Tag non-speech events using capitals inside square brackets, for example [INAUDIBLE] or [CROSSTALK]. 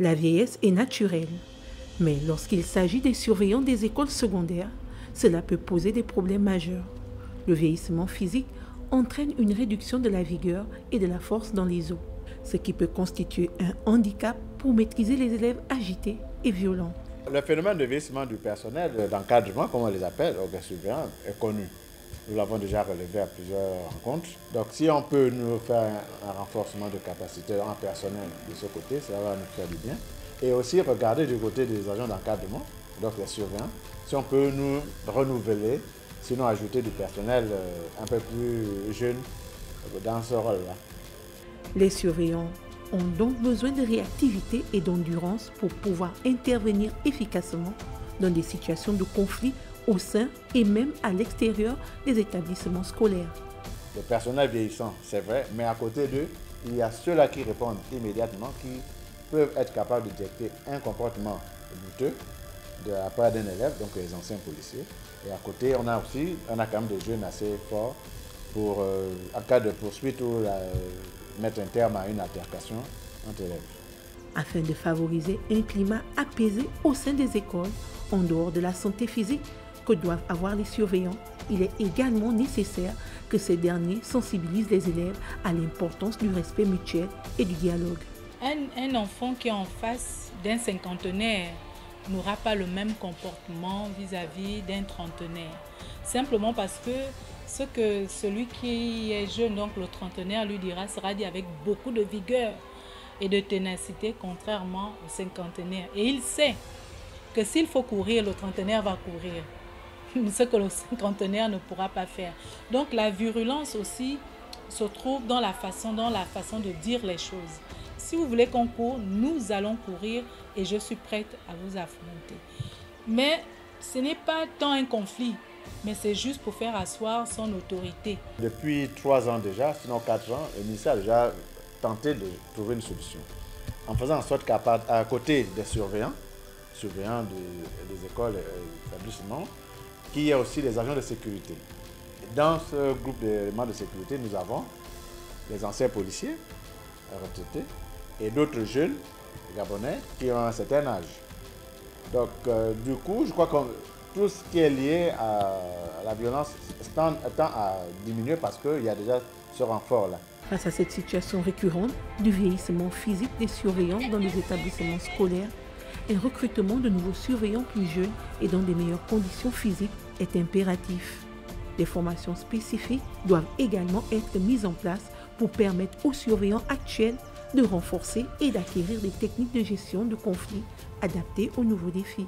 La vieillesse est naturelle, mais lorsqu'il s'agit des surveillants des écoles secondaires, cela peut poser des problèmes majeurs. Le vieillissement physique entraîne une réduction de la vigueur et de la force dans les os, ce qui peut constituer un handicap pour maîtriser les élèves agités et violents. Le phénomène de vieillissement du personnel d'encadrement, comme on les appelle, surveillants, est connu. Nous l'avons déjà relevé à plusieurs rencontres. Donc si on peut nous faire un renforcement de capacité en personnel de ce côté, ça va nous faire du bien. Et aussi regarder du côté des agents d'encadrement, donc les surveillants, si on peut nous renouveler, sinon ajouter du personnel euh, un peu plus jeune dans ce rôle-là. Les surveillants ont donc besoin de réactivité et d'endurance pour pouvoir intervenir efficacement dans des situations de conflit au sein et même à l'extérieur des établissements scolaires. Le personnel vieillissant, c'est vrai, mais à côté d'eux, il y a ceux-là qui répondent immédiatement, qui peuvent être capables de détecter un comportement douteux de la part d'un élève, donc les anciens policiers. Et à côté, on a aussi, on a quand même des jeunes assez forts pour, euh, en cas de poursuite ou euh, mettre un terme à une altercation entre élèves. Afin de favoriser un climat apaisé au sein des écoles, en dehors de la santé physique, que doivent avoir les surveillants, il est également nécessaire que ces derniers sensibilisent les élèves à l'importance du respect mutuel et du dialogue. Un, enfant qui est en face d'un cinquantenaire n'aura pas le même comportement vis-à-vis d'un trentenaire. Simplement parce que ce que celui qui est jeune, donc le trentenaire, lui dira sera dit avec beaucoup de vigueur et de ténacité, contrairement au cinquantenaire. Et il sait que s'il faut courir, le trentenaire va courir. [LAUGHS] ce que le cinquantenaire ne pourra pas faire. Donc la virulence aussi se trouve dans la façon, de dire les choses. Si vous voulez qu'on court, nous allons courir et je suis prête à vous affronter. Mais ce n'est pas tant un conflit, mais c'est juste pour faire asseoir son autorité. Depuis trois ans déjà, sinon quatre ans, le a déjà tenté de trouver une solution. En faisant en sorte qu'à côté des surveillants, surveillants des écoles et établissements, qu'il y ait aussi les agents de sécurité. Dans ce groupe d'éléments de sécurité, nous avons les anciens policiers retraités et d'autres jeunes gabonais qui ont un certain âge. Donc, euh, du coup, je crois que tout ce qui est lié à la violence tend, à diminuer parce qu'il y a déjà ce renfort-là. Face à cette situation récurrente du vieillissement physique des surveillants dans les établissements scolaires, un recrutement de nouveaux surveillants plus jeunes et dans des meilleures conditions physiques est impératif. Des formations spécifiques doivent également être mises en place pour permettre aux surveillants actuels de renforcer et d'acquérir des techniques de gestion de conflits adaptées aux nouveaux défis.